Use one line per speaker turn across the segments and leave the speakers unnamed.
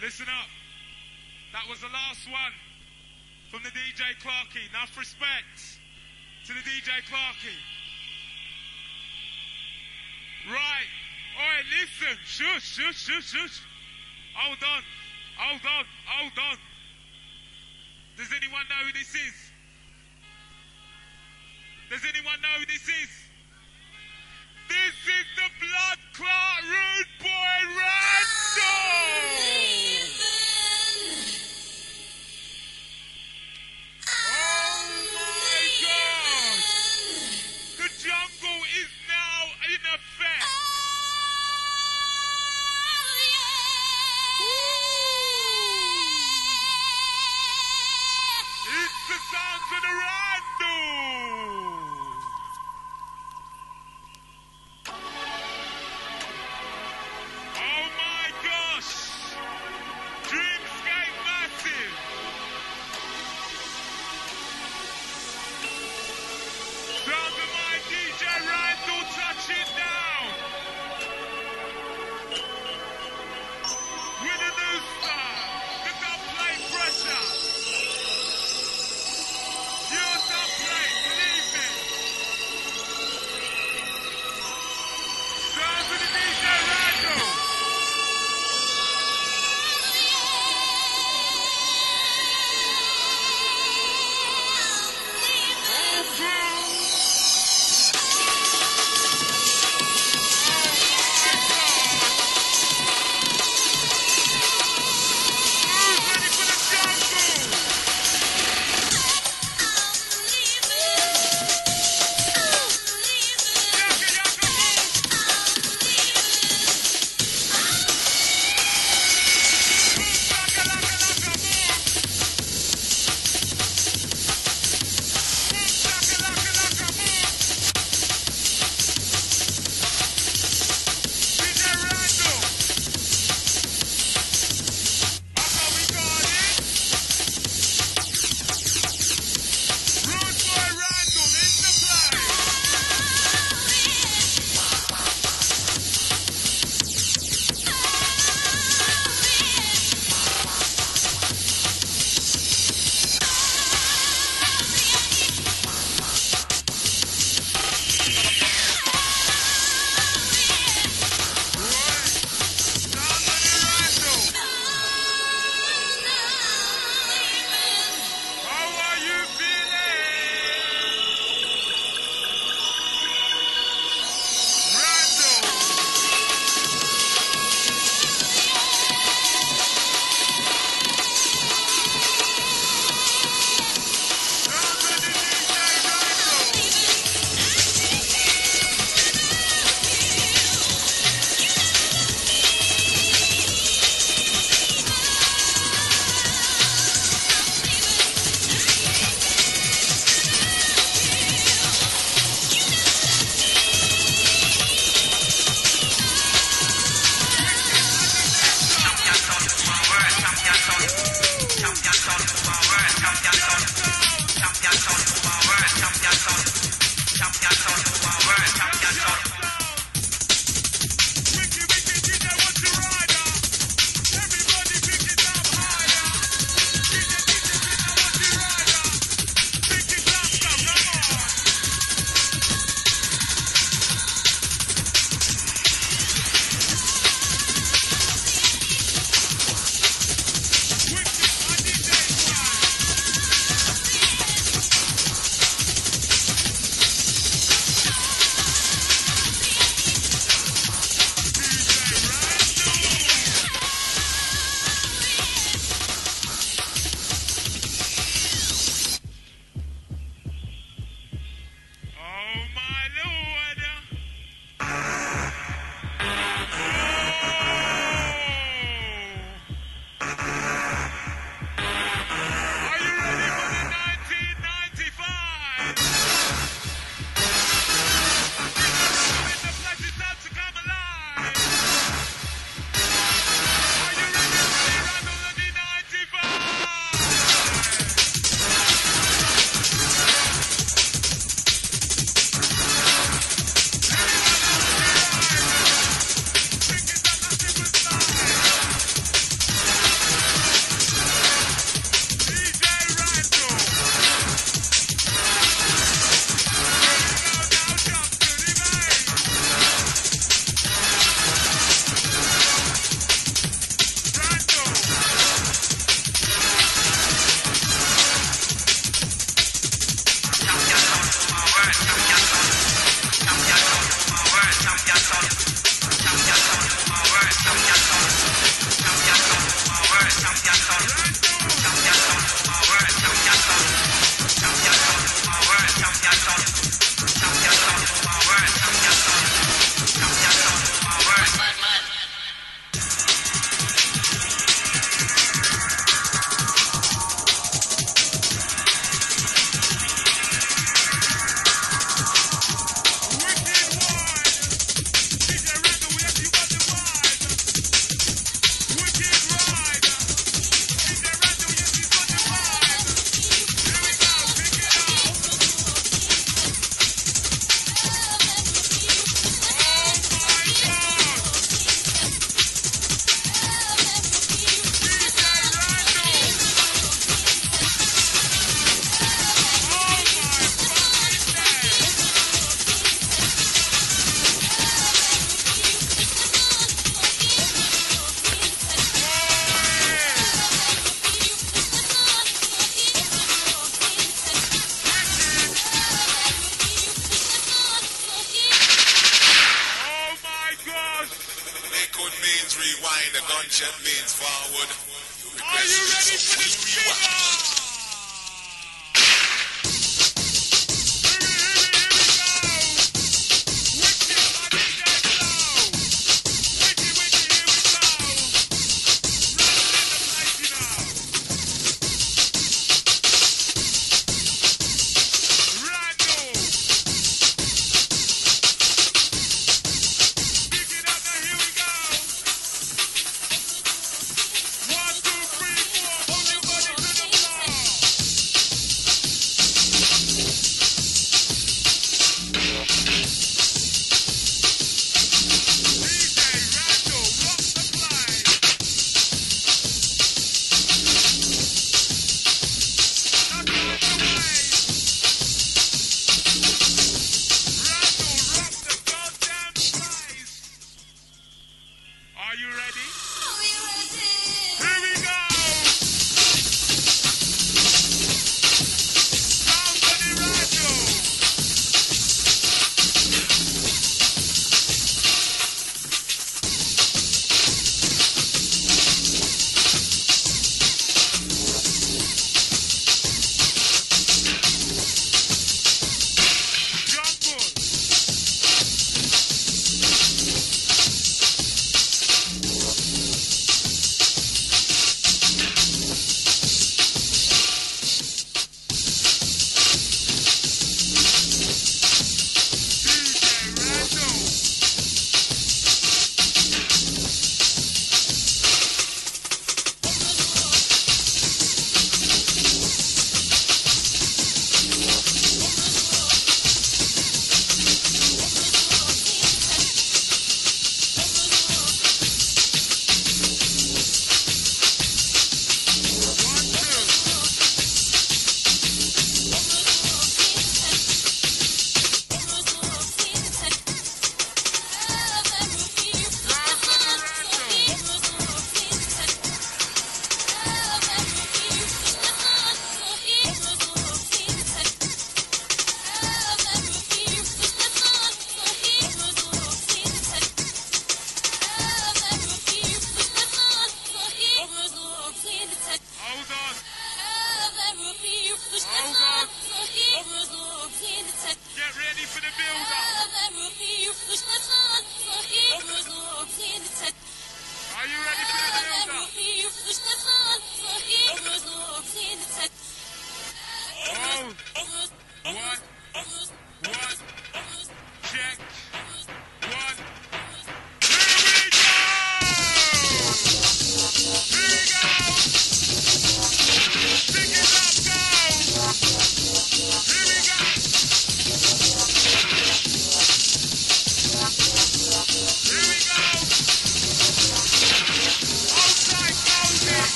Listen up. That was the last one from the DJ Clarky. Enough respect to the DJ Clarky. Right. Alright, listen. Shush, shush, shush, shush. Hold on. Hold on. Hold on. Does anyone know who this is? Does anyone know who this is? This is the blood clot rude boy Randall!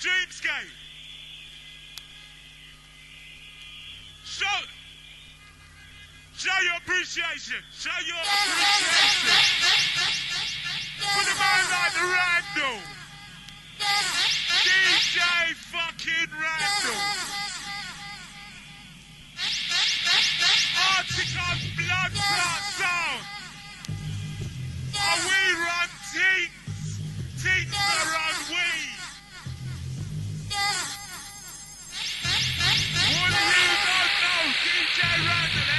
Dreamscape! Show, show your appreciation. Show your appreciation for the man like the Randall. DJ fucking Randall. Article blood clot sound. Are we run teams? Teams that run DJ Randall.